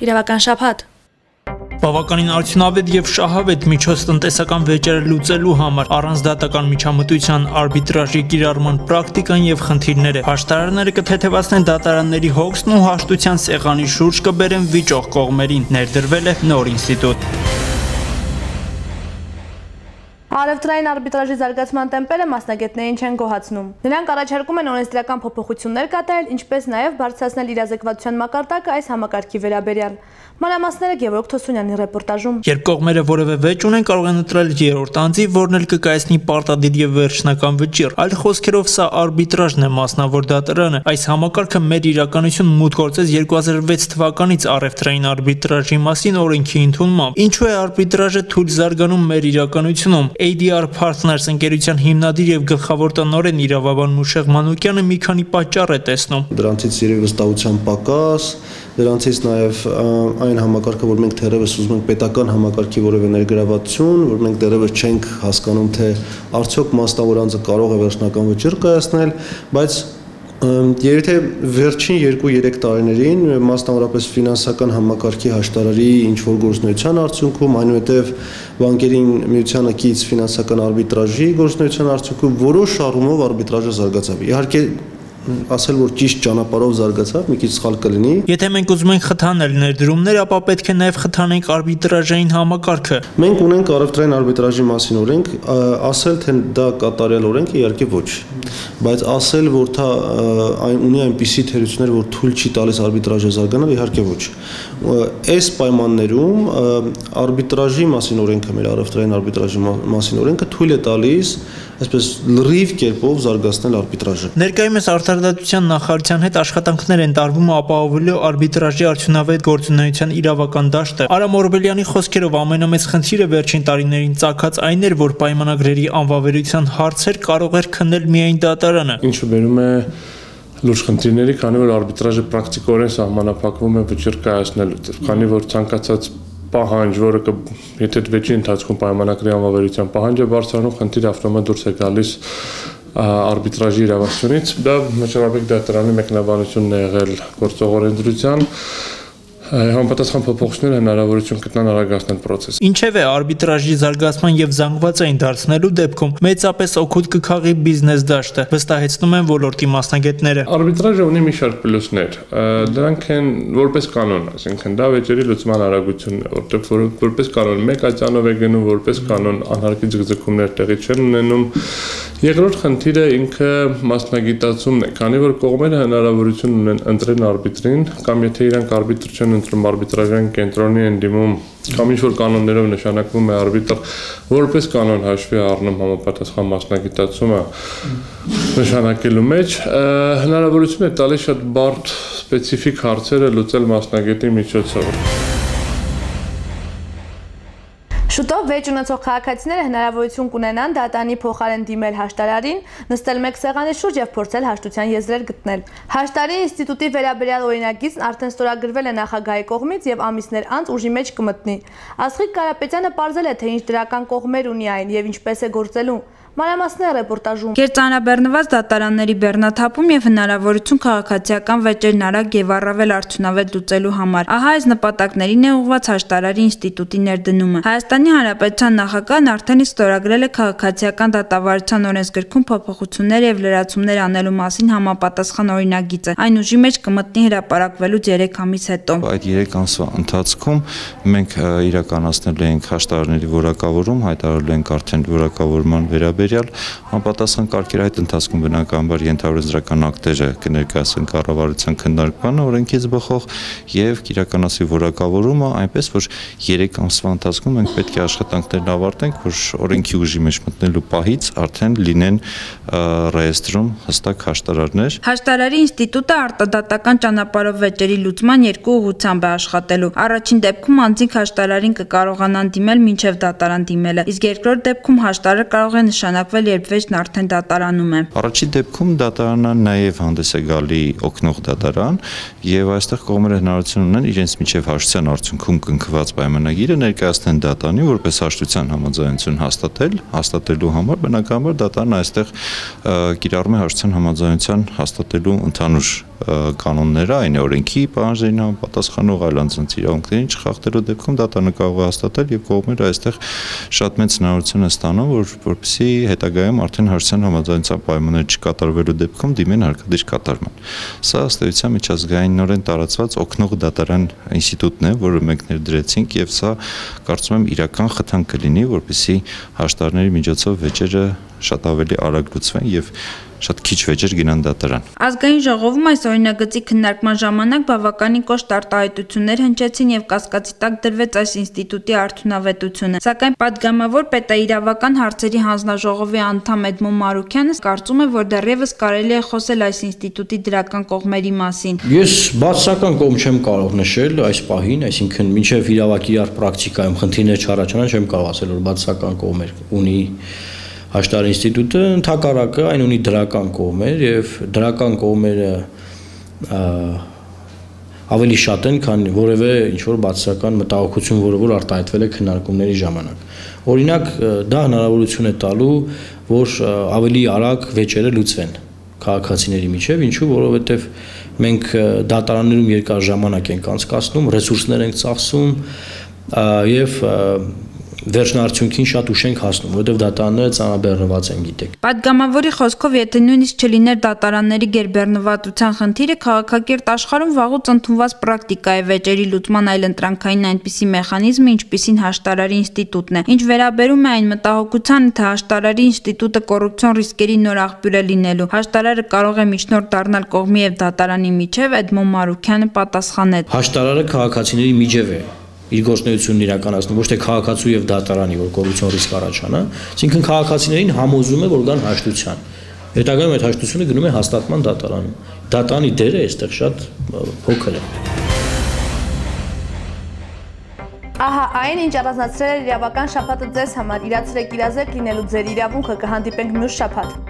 Իրավական շփաթ Բավականին արդյունավետ եւ շահավետ միջոց տնտեսական վեճերը լուծելու համար առանց դատական միջամտության արբիտրաժի կիրառման պրակտիկան եւ խնդիրները հաշտարարները կթեթևացնեն դատարանների հոգսն ու հաշտության սեղանի շուրջ կբերեն վիճող կողմերին ներդրվել է նոր ինստիտուտ Արևտրային արբիտրաժի զարգացման տեմպերը մասնագետներին չեն գոհացնում։ Նրանք առաջարկում են օրենսդրական փոփոխություններ կատարել, ինչպես նաև բարձրացնել իրազեկվածության մակարդակը այս համակարգի վերաբերյալ։ Մանրամասները Գևորգ Թոսունյանի ռեպորտաժում։ Երբ կողմերը որևէ վեճ ունեն, կարող են ընտրել երրորդ անձի, որն էլ կկայացնի պարտադիր եւ վերջնական վճիռ։ Այլ խոսքերով սա արբիտրաժն է մասնավոր դատարանը։ Այս համակարգը մեր իրականություն մուտք գործեց 2006 թվականից առևտրային արբիտրաժի մասին օրենքի ընդունմամբ։ Ինչու է արբիտրաժը թույլ զարգանում մեր իրականությունում։ ADR Partners ընկերության հիմնադիր եւ գլխավոր տնօրեն Իրավաբան Մուշեղ Մանուկյանը մի քանի պատճառ է տեսնում։ Դրանցից երևի վստահության պակաս, դրանցից նաև այն համակարգը, որ մենք թերևս ուզում ենք պետական համակարգի որևէ ներգրավվածություն, որ մենք դեռևս չենք հասկանում, թե արդյոք մասնավոր անձը կարող է վերջնական վճիռ կայացնել, բայց Երբ թե վերջին 2-3 տարիներին մասնավորապես ֆինանսական համակարգի հաշտարարի ինչ որ գործնության արդյունքում, այնուհետև բանկերին միությանը կից ֆինանսական արբիտրաժի գործնության արդյունքում որոշ առումով արբիտրաժը զարգացավ։ Իհարկե ասել որ ճիշտ ճանապարհով զարգացավ, մի քիչ սխալ կլինի։ Եթե մենք ուզում ենք խթանել ներդրումներ, ապա պետք է նաև խթանենք արբիտրաժային համակարգը։ Մենք ունենք առևտրային արբիտրաժի մասին օրենք, ասել թե դա կատարյալ օրենք իհարկե ոչ։ Բայց ասել որ դա այն ունի այնպիսի թերություններ, որ թույլ չի տալիս արբիտրաժը զարգանալ, իհարկե ոչ։ Այս պայմաններում արբիտրաժի մասին օրենքը, մեր առևտրային արբիտրաժի մասին օրենքը թույլ է տալիս այսպես լրիվ կերպով զարգացնել արբիտրաժը։ Ներկայումս արտարդատության նախարարության հետ աշխատանքներ են տարվում ապահովելու արբիտրաժի արդյունավետ գործունեության իրավական դաշտը։ Արամ Օրբելյանի խոսքերով ամենամեծ խնդիրը վերջին տարիներին ցակած այն էր, որ պայմանագրերի անվավերության հարցեր կարող էր քննել միայն դատարանը։ Ինչը բերում է լուրջ խնդիրների, քանի որ արբիտրաժը պրակտիկորեն սահմանափակվում է վճիռ կայացնելուց, քանի որ ցանկացած պահանջ, որը կը եթե վեճի ընթացքում պայմանագրի անվավերության պահանջը բարձրանում, խնդիրը ավտոմատ դուրս է գալիս արբիտրաժի իրավասությունից, դա Մշարաբեկ դատարանի մեկնաբանությունն է եղել գործող օրենսդրության համապատասխան փոփոխություններ հնարավորություն գտնան արագացնել process-ը։ Ինչևէ, արբիտրաժի զարգացման եւ զանգվածային դարձնելու դեպքում մեծապես օգուտ կքաղի բիզնես դաշտը, վստահեցնում են ոլորտի մասնագետները։ Արբիտրաժը ունի մի շարք պլյուսներ։ Դրանք են որպես կանոն, այսինքն դա վեճերի լուծման արագությունն է, որտեղ որպես կանոն մեկ աջանով է գնում, որպես կանոն անհարկի ձգձգումներ տեղի չեն ունենում Երկրորդ խնդիրը ինքը մասնագիտացումն է, քանի որ կողմերը հնարավորություն ունեն ընտրեն արբիտրին, կամ եթե իրանք արբիտր չեն ընտրում արբիտրաժյան կենտրոնի են դիմում կամ ինչ որ կանոններով նշանակվում է արբիտր, որպես կանոն հաշվի առնում համապատասխան մասնագիտացումը նշանակելու մեջ, հնարավորություն է տալիս շատ բարդ սպეციფიկ հարցերը լուծել մասնագետի միջոցով։ Շուտով վեճ ունեցող քաղաքացիները հնարավորություն կունենան դատանի փոխարեն դիմել հաշտարարին, նստել մեկ սեղանի շուրջ եւ փորձել հաշտության եզրեր գտնել։ Հաշտարի ինստիտուտի վերաբերյալ օրինագիծն արդեն ստորագրվել է նախագահի կողմից եւ ամիսներ անց ուժի մեջ կմտնի։ Ասղիկ Կարապետյանը ողջել է թե ինչ դրական կողմեր ունի այն եւ ինչպես է գործելու։ Մանրամասներ ռեպորտաժում։ Կերծանաբեռնված դատարանների բեռնաթափում եւ հնարավորություն քաղաքացիական վեճերն արագ եւ առավել արդյունավետ լուծելու համար։ Ահա այս նպատակներին է ուղղված Հաշտարարի ինստիտուտի ներդնումը։ Հայաստանի Հանրապետության նախագահն արդեն ստորագրել է քաղաքացիական դատավարության օրենսգրքում փոփոխություններ եւ լրացումներ անելու մասին համապատասխան օրինագիծը։ Այն ուժի մեջ կմտնի հրապարակվելուց 3 ամիս հետո։ Այդ 3 ամսվա ընթացքում մենք իրականացնել ենք հաշտարարների որակավորում, հայտարարել ենք արդեն որակավորման վերաբերյալ վերաբերյալ համապատասխան կարգեր այդ ընթացքում բնականաբար ենթաօրենսդրական ակտերը կներկայացվեն կառավարության քննարկմանը օրենքից բխող եւ իրականացվի որակավորումը այնպես որ 3 ամսվա ընթացքում մենք պետք է աշխատանքներն ավարտենք որ օրենքի ուժի մեջ մտնելու պահից արդեն լինեն ռեեստրում հստակ հաշտարարներ Հաշտարարի ինստիտուտը արտադատական ճանապարհով վեճերի լուծման երկու ուղղությամբ է աշխատելու առաջին դեպքում անձինք հաշտարարին կկարողանան դիմել մինչև դատարան դիմելը իսկ երկրորդ դեպքում հաշտարը կարող է նշանակել նշանակվել, երբ վեճն արդեն դատարանում է։ Առաջի դեպքում դատարանը նաև հանդես է գալի օկնող դատարան եւ այստեղ կողմերը հնարավորություն ունեն իրենց միջև հաշտության արդյունքում կնքված պայմանագիրը ներկայացնեն դատանի որպես հաշտության համաձայնություն հաստատել, հաստատելու համար բնականաբար դատարանը այստեղ կիրառում է հաշտության համաձայնության հաստատելու ընդհանուր կանոնները, այն է օրենքի պահանջներին համապատասխանող այլ անձանց իրավունքներին չխախտելու դեպքում դատարանը կարող է հաստատել եւ կողմերը այստեղ շատ մեծ հնարավորություն են ստանում, որ որպեսի հետագայում արդեն հաշտության համաձայնության պայմանները չկատարվելու դեպքում դիմեն հարկադիր կատարման։ Սա ըստ էության միջազգայինորեն տարածված օգնող դատարան ինստիտուտն է, որը մենք ներդրեցինք եւ սա կարծում եմ իրական խթան կլինի, որպեսի հաշտարների միջոցով վեճերը շատ ավելի արագ լուծվեն եւ շատ քիչ վեճեր գնան դատարան։ Ազգային ժողովում այս օրինագծի քննարկման ժամանակ բավականին կոշտ արտահայտություններ հնչեցին եւ կասկածի տակ դրվեց այս ինստիտուտի արդյունավետությունը։ Սակայն падգամավոր պետաիրավական հարցերի հանձնաժողովի անդամ Էդմոն Մարուկյանը կարծում է, որ դեռևս կարելի է խոսել այս ինստիտուտի դրական կողմերի մասին։ Ես բացական կողմ չեմ կարող նշել այս պահին, այսինքն մինչև իրավակիրար պրակտիկայում խնդիրներ չառաջանան չեմ կարող ասել, որ բացական կողմեր ունի Հաշտար ինստիտուտը ընդհակառակը այն ունի դրական կողմեր եւ դրական կողմերը ավելի շատ են, քան որևէ ինչ որ բացասական մտահոգություն, որը որ արտահայտվել է քննարկումների ժամանակ։ Օրինակ, դա հնարավորություն է տալու, որ ավելի արագ վեճերը լուծվեն քաղաքացիների միջև, ինչու, որովհետև մենք դատարաններում երկար ժամանակ ենք անցկացնում, ռեսուրսներ ենք ծախսում եւ վերջնարդյունքին շատ ուշ ենք հասնում, որովհետև դատարանները ծանրաբեռնված են, գիտեք։ Պատգամավորի խոսքով, եթե նույնիսկ չլիներ դատարանների գերբեռնվածության խնդիրը, քաղաքակիրթ աշխարհում վաղուց ընդունված պրակտիկա է վեճերի լուծման այլընտրանքային այնպիսի մեխանիզմը, ինչպիսին հաշտարարի ինստիտուտն է։ Ինչ վերաբերում է այն մտահոգությանը, թե հաշտարարի ինստիտուտը կոռուպցիոն ռիսկերի նոր աղբյուր է լինելու, հաշտարարը կարող է միջնորդ դառնալ կողմի եւ դատարանի միջև, Էդմոն Մարուկյանը պատասխանեց։ Հաշտարարը քաղաքացիների միջև է իր գործունեությունն իրականացնում ոչ թե քաղաքացու եւ դատարանի, որ կոռուպցիոն ռիսկ առաջանա, այսինքն քաղաքացիներին համոզում է, որ գան հաշտության։ Հետագայում այդ հաշտությունը գնում է հաստատման դատարանում։ Դատարանի դերը այստեղ շատ փոքր է։ Ահա այն ինչ առանձնացրել է իրավական շփաթը ձեզ համար։ Իրացրեք իրազեկ լինելու ձեր իրավունքը կհանդիպենք մյուս շփաթ։